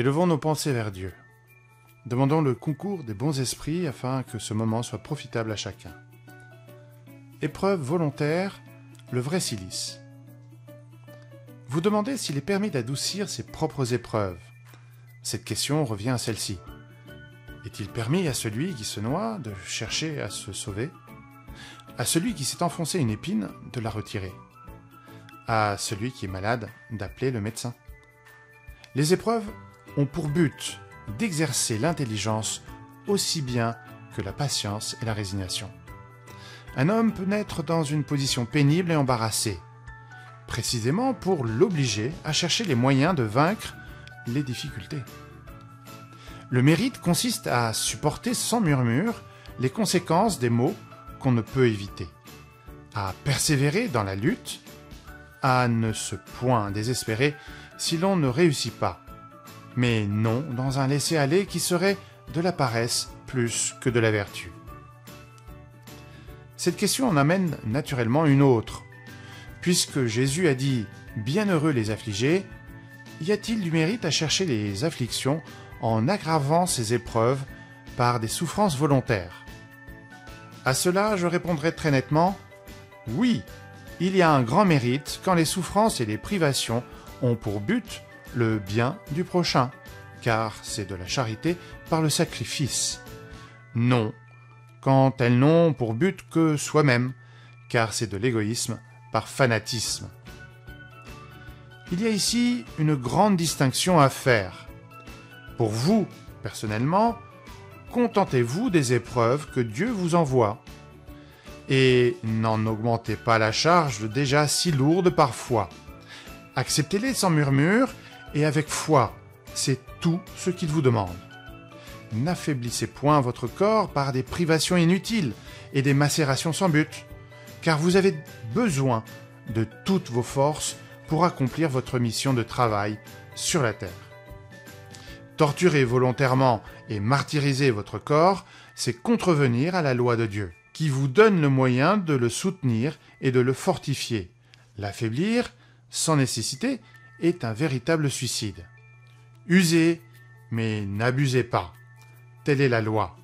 Élevons nos pensées vers Dieu. Demandons le concours des bons esprits afin que ce moment soit profitable à chacun. Épreuve volontaire, le vrai silice. Vous demandez s'il est permis d'adoucir ses propres épreuves. Cette question revient à celle-ci. Est-il permis à celui qui se noie de chercher à se sauver? À celui qui s'est enfoncé une épine de la retirer? À celui qui est malade d'appeler le médecin? Les épreuves ont pour but d'exercer l'intelligence aussi bien que la patience et la résignation. Un homme peut naître dans une position pénible et embarrassée, précisément pour l'obliger à chercher les moyens de vaincre les difficultés. Le mérite consiste à supporter sans murmure les conséquences des maux qu'on ne peut éviter, à persévérer dans la lutte, à ne se point désespérer si l'on ne réussit pas, mais non dans un laisser-aller qui serait de la paresse plus que de la vertu. Cette question en amène naturellement une autre. Puisque Jésus a dit Bienheureux les affligés, y a-t-il du mérite à chercher les afflictions en aggravant ces épreuves par des souffrances volontaires? À cela, je répondrai très nettement Oui, il y a un grand mérite quand les souffrances et les privations ont pour but le bien du prochain, car c'est de la charité par le sacrifice. Non, quand elles n'ont pour but que soi-même, car c'est de l'égoïsme par fanatisme. Il y a ici une grande distinction à faire. Pour vous, personnellement, contentez-vous des épreuves que Dieu vous envoie. Et n'en augmentez pas la charge déjà si lourde parfois. Acceptez-les sans murmure et avec foi. C'est tout ce qu'il vous demande. N'affaiblissez point votre corps par des privations inutiles et des macérations sans but, car vous avez besoin de toutes vos forces pour accomplir votre mission de travail sur la terre. Torturer volontairement et martyriser votre corps, c'est contrevenir à la loi de Dieu, qui vous donne le moyen de le soutenir et de le fortifier. L'affaiblir, sans nécessité, est un véritable suicide. Usez, mais n'abusez pas. Telle est la loi.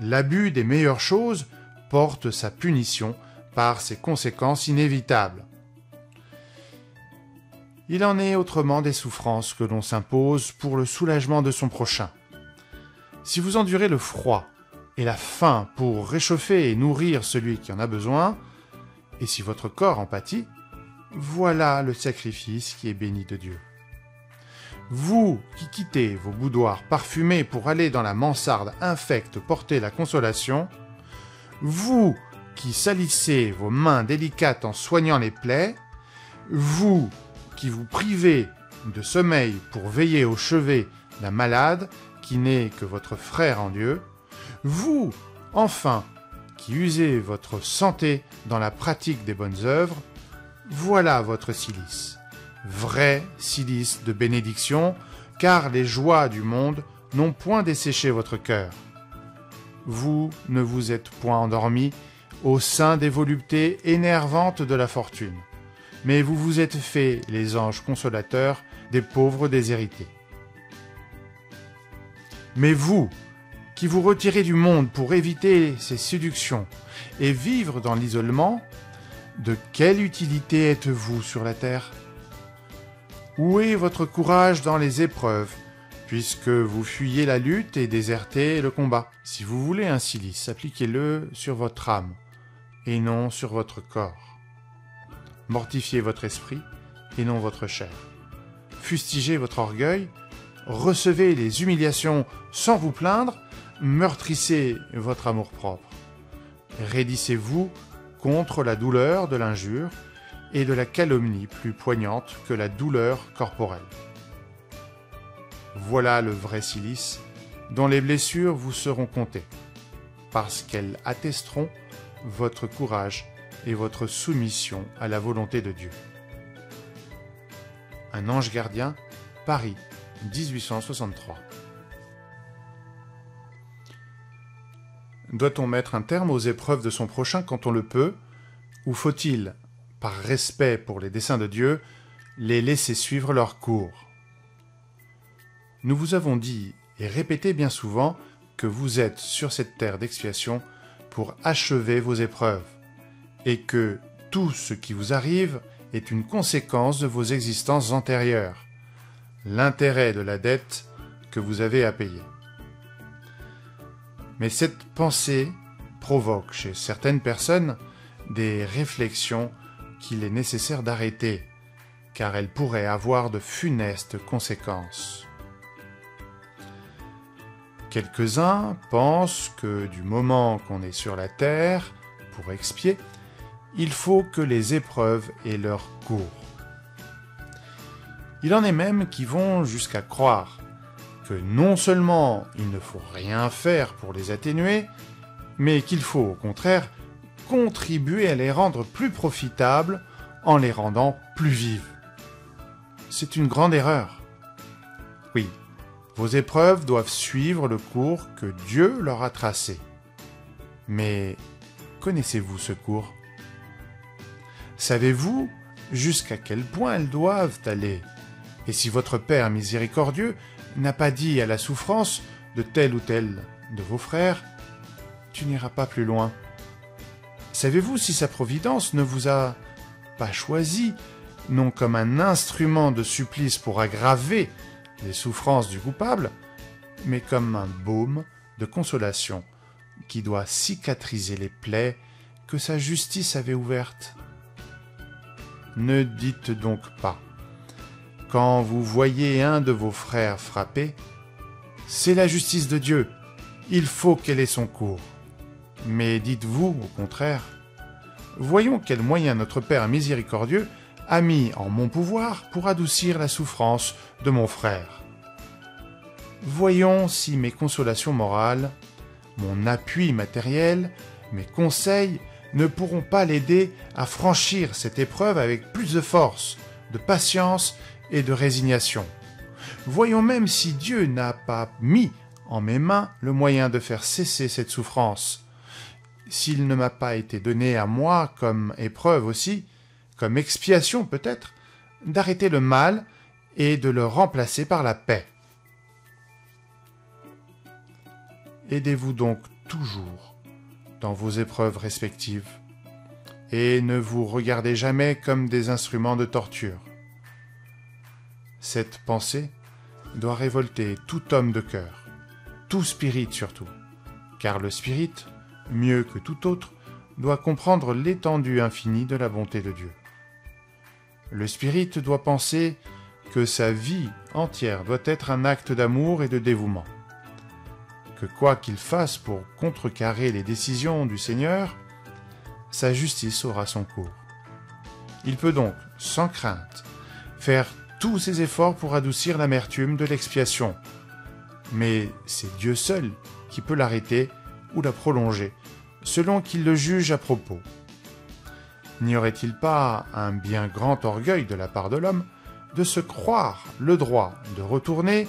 L'abus des meilleures choses porte sa punition par ses conséquences inévitables. Il en est autrement des souffrances que l'on s'impose pour le soulagement de son prochain. Si vous endurez le froid et la faim pour réchauffer et nourrir celui qui en a besoin, et si votre corps en pâtit, voilà le sacrifice qui est béni de Dieu. Vous qui quittez vos boudoirs parfumés pour aller dans la mansarde infecte porter la consolation, vous qui salissez vos mains délicates en soignant les plaies, vous qui vous privez de sommeil pour veiller au chevet d'un malade qui n'est que votre frère en Dieu, vous, enfin, qui usez votre santé dans la pratique des bonnes œuvres, voilà votre silice. Vrai silice de bénédiction, car les joies du monde n'ont point desséché votre cœur. Vous ne vous êtes point endormi au sein des voluptés énervantes de la fortune, mais vous vous êtes fait les anges consolateurs des pauvres déshérités. Mais vous, qui vous retirez du monde pour éviter ses séductions et vivre dans l'isolement, de quelle utilité êtes-vous sur la terre? Où est votre courage dans les épreuves, puisque vous fuyez la lutte et désertez le combat? Si vous voulez un silice, appliquez-le sur votre âme, et non sur votre corps. Mortifiez votre esprit, et non votre chair. Fustigez votre orgueil, recevez les humiliations sans vous plaindre, meurtrissez votre amour-propre. Raidissez-vous contre la douleur de l'injure et de la calomnie plus poignante que la douleur corporelle. Voilà le vrai silice, dont les blessures vous seront comptées, parce qu'elles attesteront votre courage et votre soumission à la volonté de Dieu. Un ange gardien, Paris, 1863. Doit-on mettre un terme aux épreuves de son prochain quand on le peut Ou faut-il, par respect pour les desseins de Dieu, les laisser suivre leur cours nous vous avons dit et répété bien souvent que vous êtes sur cette terre d'expiation pour achever vos épreuves, et que tout ce qui vous arrive est une conséquence de vos existences antérieures, l'intérêt de la dette que vous avez à payer. Mais cette pensée provoque chez certaines personnes des réflexions qu'il est nécessaire d'arrêter, car elles pourraient avoir de funestes conséquences. Quelques-uns pensent que du moment qu'on est sur la terre, pour expier, il faut que les épreuves aient leur cours. Il en est même qui vont jusqu'à croire non seulement il ne faut rien faire pour les atténuer, mais qu'il faut au contraire contribuer à les rendre plus profitables en les rendant plus vives. C'est une grande erreur. Oui, vos épreuves doivent suivre le cours que Dieu leur a tracé. Mais connaissez-vous ce cours? Savez-vous jusqu'à quel point elles doivent aller? Et si votre Père miséricordieux n'a pas dit à la souffrance de tel ou tel de vos frères, tu n'iras pas plus loin. Savez-vous si sa providence ne vous a pas choisi, non comme un instrument de supplice pour aggraver les souffrances du coupable, mais comme un baume de consolation qui doit cicatriser les plaies que sa justice avait ouvertes? Ne dites donc pas, quand vous voyez un de vos frères frappé, c'est la justice de Dieu, il faut qu'elle ait son cours. Mais dites-vous, au contraire, voyons quel moyen notre Père miséricordieux a mis en mon pouvoir pour adoucir la souffrance de mon frère. Voyons si mes consolations morales, mon appui matériel, mes conseils ne pourront pas l'aider à franchir cette épreuve avec plus de force, de patience et de résignation. Voyons même si Dieu n'a pas mis en mes mains le moyen de faire cesser cette souffrance. S'il ne m'a pas été donné à moi comme épreuve aussi, comme expiation peut-être, d'arrêter le mal et de le remplacer par la paix. Aidez-vous donc toujours dans vos épreuves respectives et ne vous regardez jamais comme des instruments de torture. Cette pensée doit révolter tout homme de cœur, tout spirit surtout, car le spirit, mieux que tout autre, doit comprendre l'étendue infinie de la bonté de Dieu. Le spirit doit penser que sa vie entière doit être un acte d'amour et de dévouement. Que quoi qu'il fasse pour contrecarrer les décisions du Seigneur, sa justice aura son cours. Il peut donc, sans crainte, faire tous ses efforts pour adoucir l'amertume de l'expiation. Mais c'est Dieu seul qui peut l'arrêter ou la prolonger, selon qu'il le juge à propos. N'y aurait-il pas un bien grand orgueil de la part de l'homme de se croire le droit de retourner,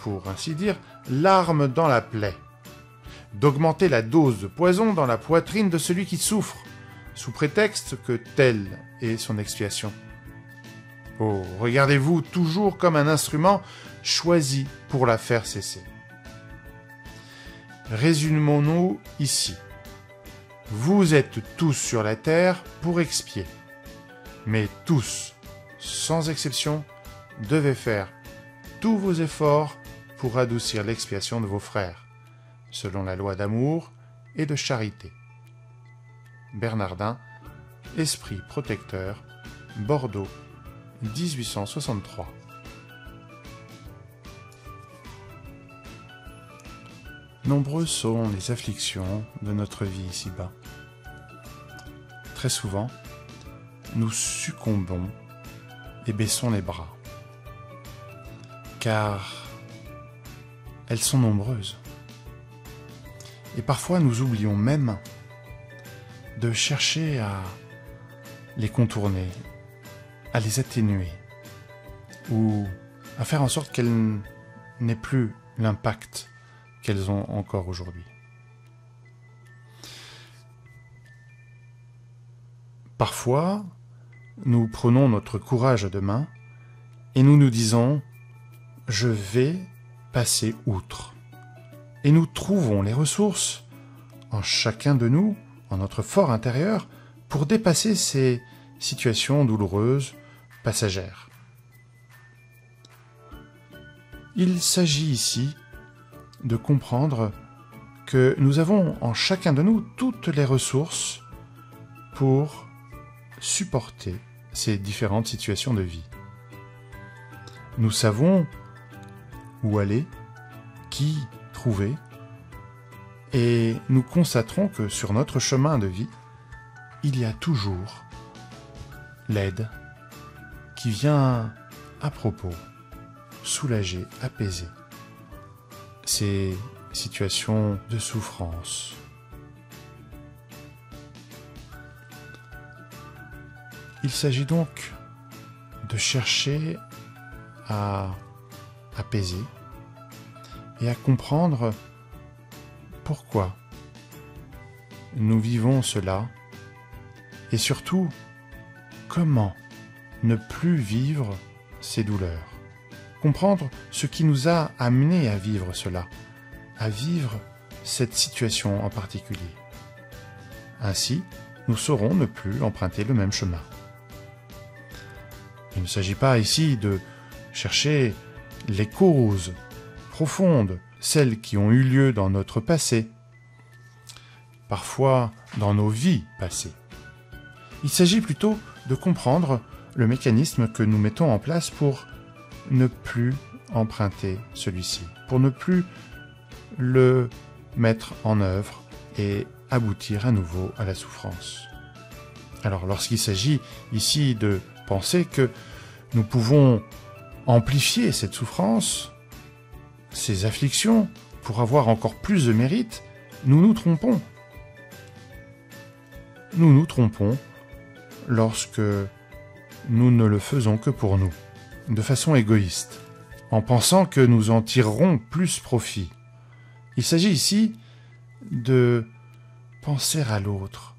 pour ainsi dire, l'arme dans la plaie, d'augmenter la dose de poison dans la poitrine de celui qui souffre, sous prétexte que telle est son expiation? Oh, regardez-vous toujours comme un instrument choisi pour la faire cesser. Résumons-nous ici. Vous êtes tous sur la terre pour expier. Mais tous, sans exception, devez faire tous vos efforts pour adoucir l'expiation de vos frères, selon la loi d'amour et de charité. Bernardin, Esprit protecteur, Bordeaux, 1863. Nombreuses sont les afflictions de notre vie ici-bas. Très souvent, nous succombons et baissons les bras, car elles sont nombreuses. Et parfois nous oublions même de chercher à les contourner, à les atténuer, ou à faire en sorte qu'elles n'aient plus l'impact qu'elles ont encore aujourd'hui. Parfois, nous prenons notre courage à deux mains et nous nous disons ⁇ Je vais passer outre. Et nous trouvons les ressources en chacun de nous, en notre fort intérieur, pour dépasser ces situations douloureuses, Il s'agit ici de comprendre que nous avons en chacun de nous toutes les ressources pour supporter ces différentes situations de vie. Nous savons où aller, qui trouver, et nous constaterons que sur notre chemin de vie, il y a toujours l'aide qui vient à propos soulager, apaiser ces situations de souffrance. Il s'agit donc de chercher à apaiser et à comprendre pourquoi nous vivons cela et surtout comment ne plus vivre ces douleurs. Comprendre ce qui nous a amené à vivre cela, à vivre cette situation en particulier. Ainsi, nous saurons ne plus emprunter le même chemin. Il ne s'agit pas ici de chercher les causes profondes, celles qui ont eu lieu dans notre passé, parfois dans nos vies passées. Il s'agit plutôt de comprendre le mécanisme que nous mettons en place pour ne plus emprunter celui-ci, pour ne plus le mettre en œuvre et aboutir à nouveau à la souffrance. Alors lorsqu'il s'agit ici de penser que nous pouvons amplifier cette souffrance, ces afflictions, pour avoir encore plus de mérite, nous nous trompons. Nous nous trompons lorsque nous ne le faisons que pour nous, de façon égoïste, en pensant que nous en tirerons plus profit. Il s'agit ici de penser à l'autre,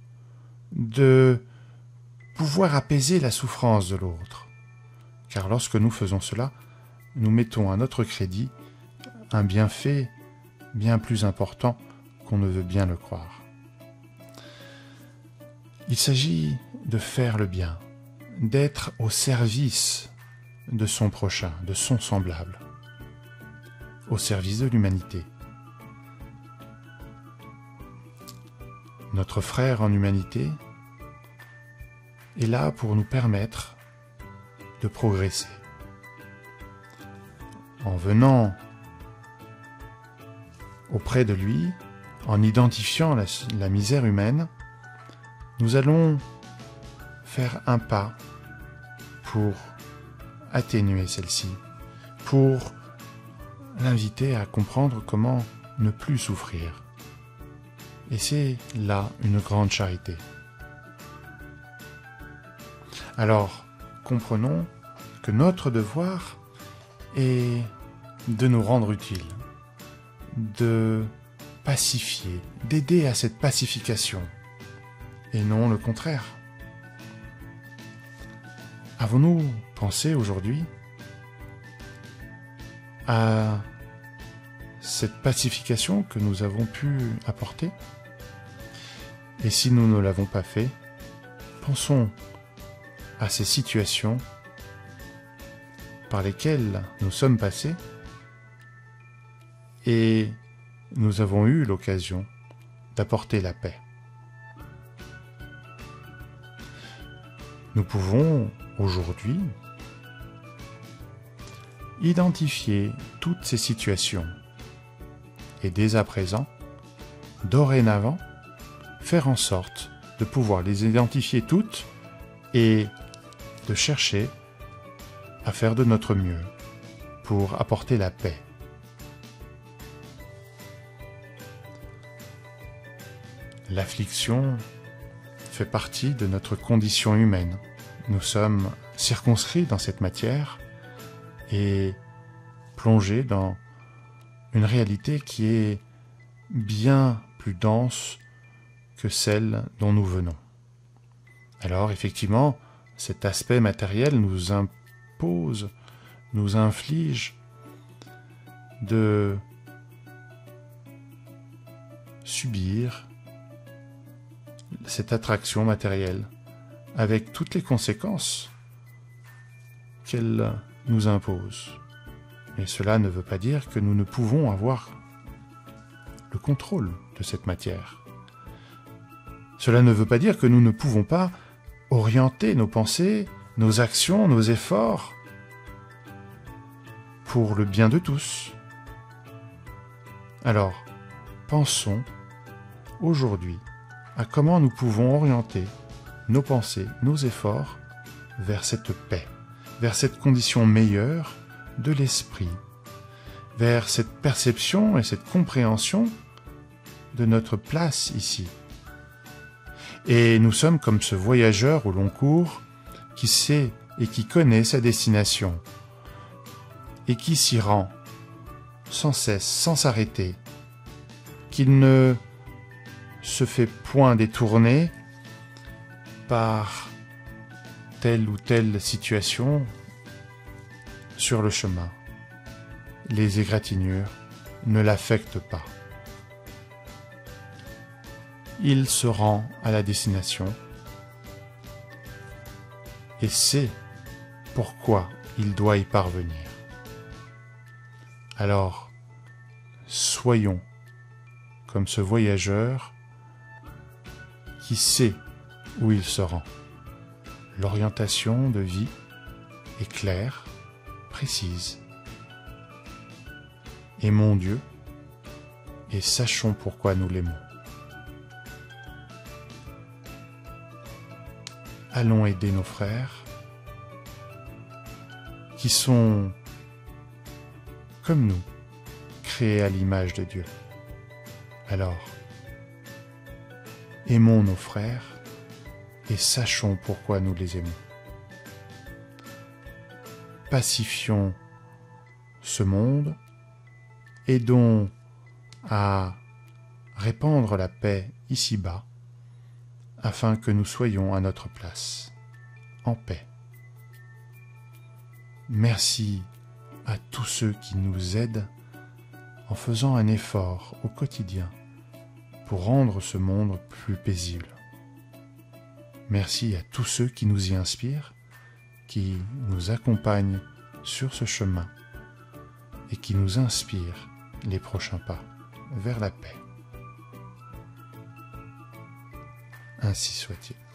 de pouvoir apaiser la souffrance de l'autre car lorsque nous faisons cela, nous mettons à notre crédit un bienfait bien plus important qu'on ne veut bien le croire. Il s'agit de faire le bien, d'être au service de son prochain, de son semblable, au service de l'humanité. Notre frère en humanité est là pour nous permettre de progresser. En venant auprès de lui, en identifiant la, misère humaine, nous allons faire un pas pour atténuer celle-ci, pour l'inviter à comprendre comment ne plus souffrir. Et c'est là une grande charité. Alors, comprenons que notre devoir est de nous rendre utiles, de pacifier, d'aider à cette pacification, et non le contraire. Avons-nous pensé aujourd'hui à cette pacification que nous avons pu apporter Et si nous ne l'avons pas fait, pensons à ces situations par lesquelles nous sommes passés et nous avons eu l'occasion d'apporter la paix. Nous pouvons aujourd'hui identifier toutes ces situations et dès à présent, dorénavant, faire en sorte de pouvoir les identifier toutes et de chercher à faire de notre mieux pour apporter la paix. L'affliction fait partie de notre condition humaine. Nous sommes circonscrits dans cette matière et plongés dans une réalité qui est bien plus dense que celle dont nous venons. Alors effectivement, cet aspect matériel nous impose, nous inflige de subir cette attraction matérielle avec toutes les conséquences qu'elle nous impose. Mais cela ne veut pas dire que nous ne pouvons avoir le contrôle de cette matière. Cela ne veut pas dire que nous ne pouvons pas orienter nos pensées, nos actions, nos efforts pour le bien de tous. Alors, pensons aujourd'hui à comment nous pouvons orienter nos pensées, nos efforts vers cette paix, vers cette condition meilleure de l'esprit, vers cette perception et cette compréhension de notre place ici. Et nous sommes comme ce voyageur au long cours qui sait et qui connaît sa destination et qui s'y rend sans cesse, sans s'arrêter, qu'il ne se fait point détourner par telle ou telle situation sur le chemin. Les égratignures ne l'affectent pas. Il se rend à la destination et sait pourquoi il doit y parvenir. Alors, soyons comme ce voyageur qui sait où il se rend. L'orientation de vie est claire, précise. Aimons Dieu et sachons pourquoi nous l'aimons. Allons aider nos frères qui sont comme nous, créés à l'image de Dieu. Alors, aimons nos frères et sachons pourquoi nous les aimons. Pacifions ce monde, aidons à répandre la paix ici-bas, afin que nous soyons à notre place, en paix. Merci à tous ceux qui nous aident en faisant un effort au quotidien pour rendre ce monde plus paisible. Merci à tous ceux qui nous y inspirent, qui nous accompagnent sur ce chemin et qui nous inspirent les prochains pas vers la paix. Ainsi soit-il.